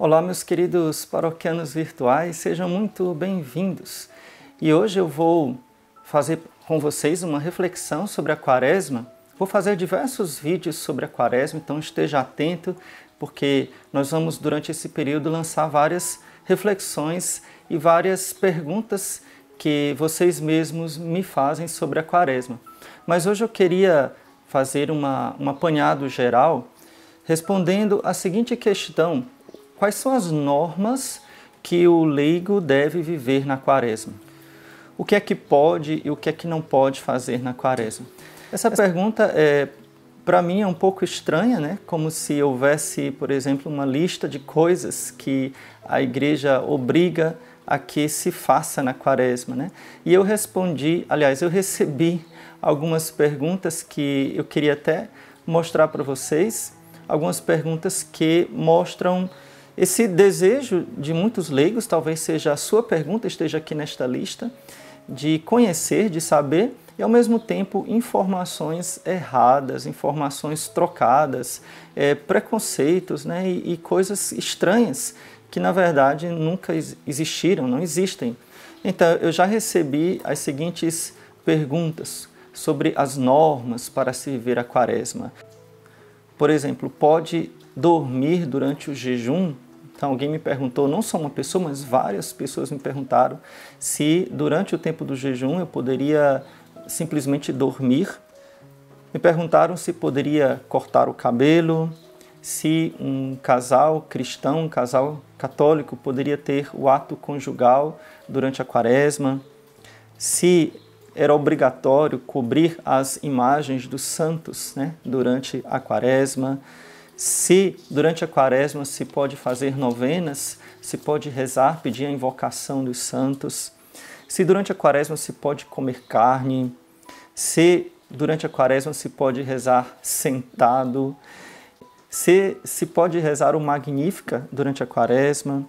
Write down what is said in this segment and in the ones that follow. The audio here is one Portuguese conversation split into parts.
Olá, meus queridos paroquianos virtuais, sejam muito bem-vindos. E hoje eu vou fazer com vocês uma reflexão sobre a Quaresma. Vou fazer diversos vídeos sobre a Quaresma, então esteja atento, porque nós vamos durante esse período lançar várias reflexões e várias perguntas que vocês mesmos me fazem sobre a Quaresma. Mas hoje eu queria fazer uma, um apanhado geral respondendo a seguinte questão quais são as normas que o leigo deve viver na quaresma? O que é que pode e o que é que não pode fazer na quaresma? Essa pergunta é para mim é um pouco estranha, né? Como se houvesse, por exemplo, uma lista de coisas que a igreja obriga a que se faça na quaresma, né? E eu respondi, aliás, eu recebi algumas perguntas que eu queria até mostrar para vocês, algumas perguntas que mostram esse desejo de muitos leigos, talvez seja a sua pergunta, esteja aqui nesta lista, de conhecer, de saber e ao mesmo tempo informações erradas, informações trocadas, é, preconceitos né, e, e, coisas estranhas que na verdade nunca existiram, não existem. Então eu já recebi as seguintes perguntas sobre as normas para se viver a quaresma. Por exemplo, pode dormir durante o jejum? Então, alguém me perguntou, não só uma pessoa, mas várias pessoas me perguntaram se durante o tempo do jejum eu poderia simplesmente dormir. Me perguntaram se poderia cortar o cabelo, se um casal cristão, um casal católico, poderia ter o ato conjugal durante a quaresma, se era obrigatório cobrir as imagens dos santos né, durante a quaresma se durante a quaresma se pode fazer novenas, se pode rezar, pedir a invocação dos santos, se durante a quaresma se pode comer carne, se durante a quaresma se pode rezar sentado, se se pode rezar o Magnífica durante a quaresma,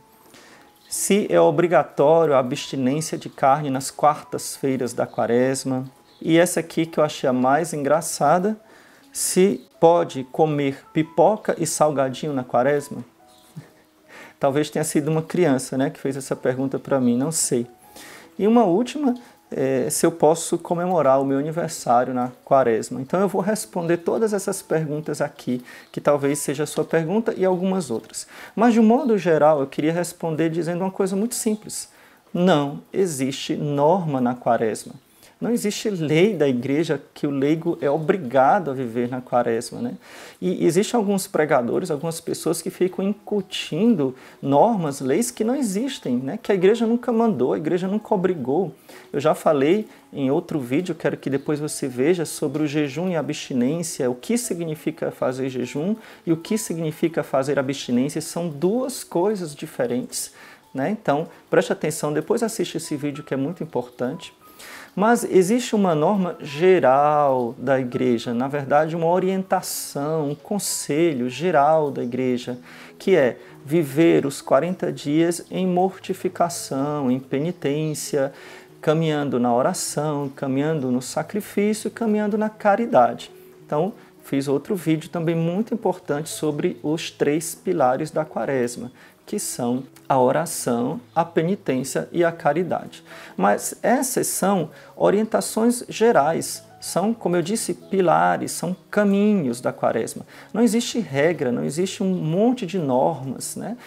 se é obrigatório a abstinência de carne nas quartas-feiras da quaresma. E essa aqui que eu achei a mais engraçada, se pode comer pipoca e salgadinho na quaresma? Talvez tenha sido uma criança né, que fez essa pergunta para mim, não sei. E uma última, é, se eu posso comemorar o meu aniversário na quaresma. Então eu vou responder todas essas perguntas aqui, que talvez seja a sua pergunta e algumas outras. Mas de um modo geral, eu queria responder dizendo uma coisa muito simples. Não existe norma na quaresma. Não existe lei da igreja que o leigo é obrigado a viver na quaresma. Né? E existem alguns pregadores, algumas pessoas que ficam incutindo normas, leis que não existem, né? que a igreja nunca mandou, a igreja nunca obrigou. Eu já falei em outro vídeo, quero que depois você veja, sobre o jejum e abstinência, o que significa fazer jejum e o que significa fazer abstinência. São duas coisas diferentes. Né? Então, preste atenção, depois assiste esse vídeo que é muito importante. Mas existe uma norma geral da igreja, na verdade, uma orientação, um conselho geral da igreja, que é viver os 40 dias em mortificação, em penitência, caminhando na oração, caminhando no sacrifício, caminhando na caridade. Então, fiz outro vídeo também muito importante sobre os três pilares da quaresma, que são a oração, a penitência e a caridade. Mas essas são orientações gerais, são, como eu disse, pilares, são caminhos da quaresma. Não existe regra, não existe um monte de normas, né?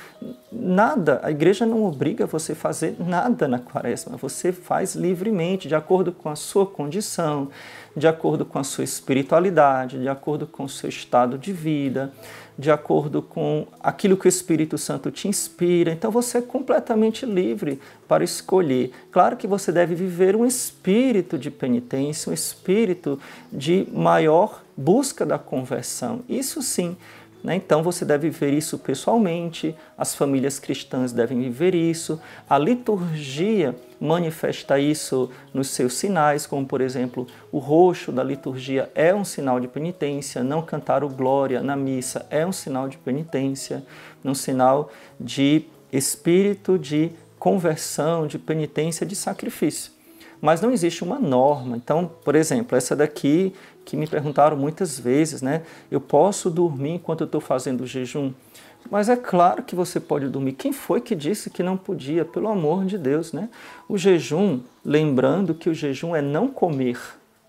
Nada, a igreja não obriga você a fazer nada na quaresma, você faz livremente, de acordo com a sua condição, de acordo com a sua espiritualidade, de acordo com o seu estado de vida, de acordo com aquilo que o Espírito Santo te inspira. Então você é completamente livre para escolher. Claro que você deve viver um espírito de penitência, um espírito de maior busca da conversão. Isso sim né? Então você deve viver isso pessoalmente, as famílias cristãs devem viver isso, a liturgia manifesta isso nos seus sinais, como por exemplo, o roxo da liturgia é um sinal de penitência, não cantar o glória na missa é um sinal de penitência, um sinal de espírito de conversão, de penitência, de sacrifício. mas não existe uma norma. Então, por exemplo, essa daqui que me perguntaram muitas vezes, né? Eu posso dormir enquanto eu estou fazendo jejum? Mas é claro que você pode dormir. Quem foi que disse que não podia? Pelo amor de Deus, né? O jejum, lembrando que o jejum é não comer.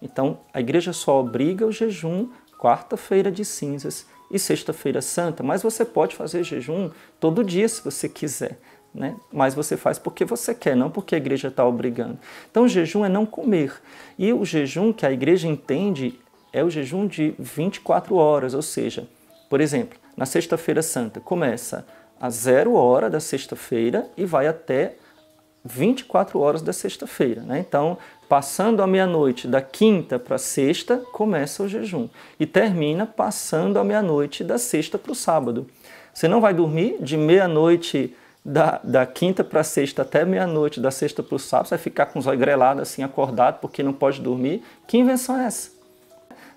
Então, a igreja só obriga o jejum quarta-feira de cinzas e sexta-feira santa, mas você pode fazer jejum todo dia se você quiser. Né? Mas você faz porque você quer, não porque a igreja está obrigando. Então, o jejum é não comer. E o jejum que a igreja entende é o jejum de 24 horas, ou seja, por exemplo, na Sexta-feira Santa começa às zero hora da sexta-feira e vai até 24 horas da sexta-feira. Né? Então, passando a meia-noite da quinta para sexta, começa o jejum. E termina passando a meia-noite da sexta para o sábado. Você não vai dormir de meia-noite da, da quinta para sexta até meia-noite, da sexta para o sábado, você vai ficar com os olhos grelados, assim, acordado, porque não pode dormir. Que invenção é essa?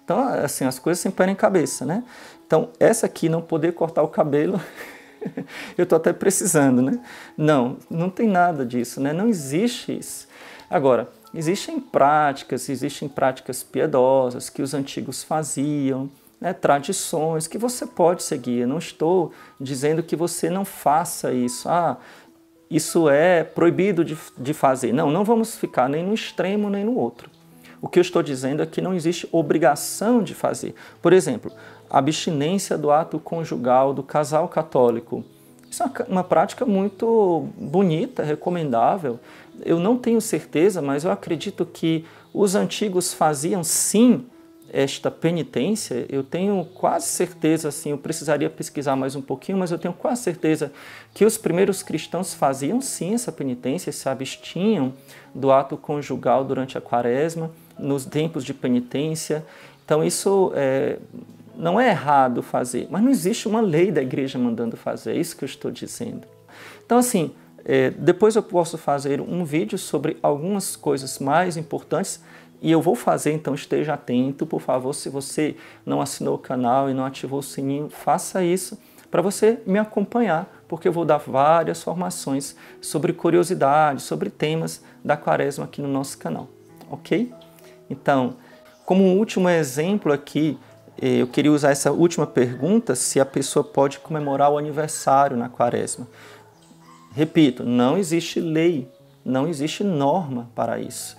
Então, assim, as coisas sem pé em cabeça, né? Então, essa aqui, não poder cortar o cabelo, eu estou até precisando, né? Não, não tem nada disso, né? Não existe isso. Agora, existem práticas, existem práticas piedosas que os antigos faziam, né, tradições que você pode seguir. Eu não estou dizendo que você não faça isso. Ah, isso é proibido de, de fazer. Não, não vamos ficar nem no extremo nem no outro. O que eu estou dizendo é que não existe obrigação de fazer. Por exemplo, a abstinência do ato conjugal do casal católico. Isso é uma prática muito bonita, recomendável. Eu não tenho certeza, mas eu acredito que os antigos faziam sim esta penitência. Eu tenho quase certeza, assim, eu precisaria pesquisar mais um pouquinho, mas eu tenho quase certeza que os primeiros cristãos faziam sim essa penitência, se abstinham do ato conjugal durante a quaresma nos tempos de penitência. Então, isso é, não é errado fazer, mas não existe uma lei da igreja mandando fazer, é isso que eu estou dizendo. Então, assim, é, depois eu posso fazer um vídeo sobre algumas coisas mais importantes e eu vou fazer, então esteja atento, por favor, se você não assinou o canal e não ativou o sininho, faça isso para você me acompanhar, porque eu vou dar várias formações sobre curiosidades, sobre temas da quaresma aqui no nosso canal, ok? Então, como último exemplo aqui, eh, eu queria usar essa última pergunta, se a pessoa pode comemorar o aniversário na quaresma. Repito, não existe lei, não existe norma para isso.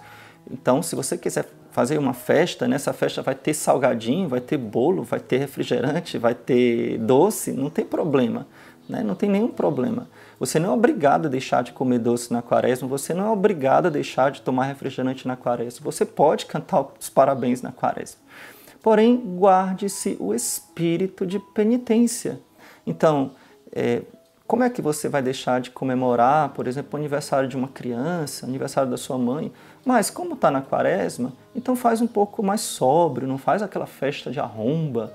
Então, se você quiser fazer uma festa, nessa festa vai ter salgadinho, vai ter bolo, vai ter refrigerante, vai ter doce, não tem problema, né? não tem nenhum problema. Você não é obrigado a deixar de comer doce na quaresma, você não é obrigado a deixar de tomar refrigerante na quaresma, você pode cantar os parabéns na quaresma. Porém, guarde-se o espírito de penitência. Então, é, como é que você vai deixar de comemorar, por exemplo, o aniversário de uma criança, aniversário da sua mãe? Mas como está na quaresma, então faz um pouco mais sóbrio, não faz aquela festa de arromba,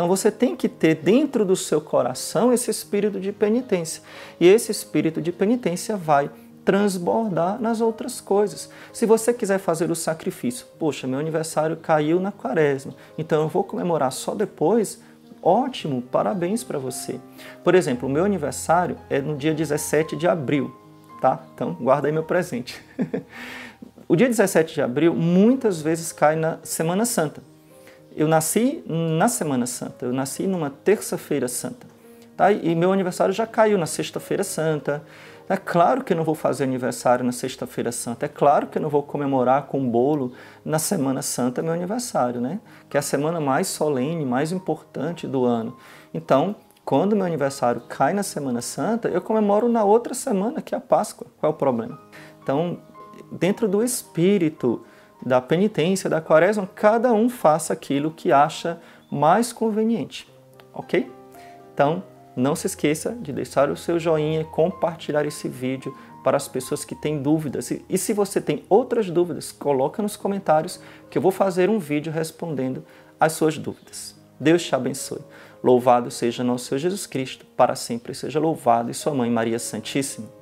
então você tem que ter dentro do seu coração esse espírito de penitência. E esse espírito de penitência vai transbordar nas outras coisas. Se você quiser fazer o sacrifício, poxa, meu aniversário caiu na quaresma, então eu vou comemorar só depois, ótimo, parabéns para você. Por exemplo, o meu aniversário é no dia 17 de abril, tá? Então guarda aí meu presente. o dia 17 de abril muitas vezes cai na Semana Santa. Eu nasci na Semana Santa, eu nasci numa terça-feira santa. Tá? E meu aniversário já caiu na sexta-feira santa. É claro que eu não vou fazer aniversário na sexta-feira santa. É claro que eu não vou comemorar com bolo na Semana Santa meu aniversário, né? Que é a semana mais solene, mais importante do ano. Então, quando meu aniversário cai na Semana Santa, eu comemoro na outra semana, que é a Páscoa. Qual é o problema? Então, dentro do espírito da penitência, da quaresma, cada um faça aquilo que acha mais conveniente, ok? Então, não se esqueça de deixar o seu joinha compartilhar esse vídeo para as pessoas que têm dúvidas. E se você tem outras dúvidas, coloca nos comentários que eu vou fazer um vídeo respondendo as suas dúvidas. Deus te abençoe. Louvado seja nosso Senhor Jesus Cristo, para sempre seja louvado e sua mãe Maria Santíssima.